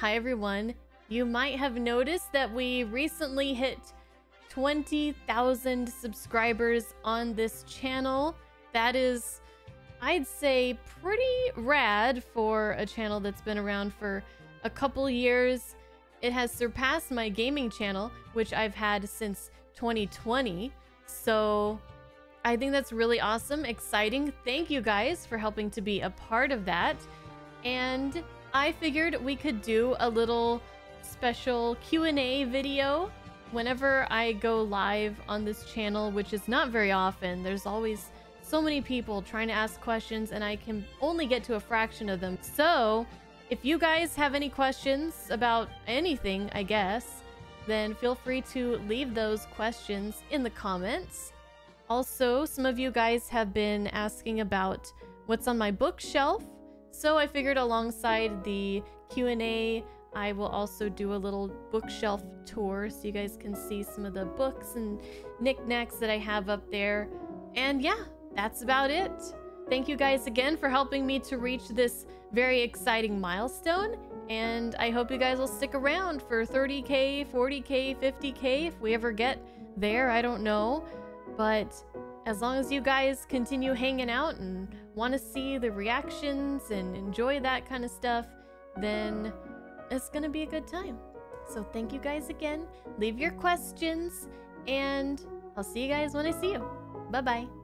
Hi everyone. You might have noticed that we recently hit 20,000 subscribers on this channel. That is, I'd say, pretty rad for a channel that's been around for a couple years. It has surpassed my gaming channel, which I've had since 2020. So I think that's really awesome, exciting. Thank you guys for helping to be a part of that. And I figured we could do a little special Q&A video whenever I go live on this channel, which is not very often. There's always so many people trying to ask questions and I can only get to a fraction of them. So if you guys have any questions about anything, I guess, then feel free to leave those questions in the comments. Also, some of you guys have been asking about what's on my bookshelf. So I figured alongside the Q&A, I will also do a little bookshelf tour so you guys can see some of the books and knickknacks that I have up there. And yeah, that's about it. Thank you guys again for helping me to reach this very exciting milestone. And I hope you guys will stick around for 30k, 40k, 50k if we ever get there. I don't know. But as long as you guys continue hanging out and want to see the reactions and enjoy that kind of stuff, then it's going to be a good time. So thank you guys again. Leave your questions, and I'll see you guys when I see you. Bye bye.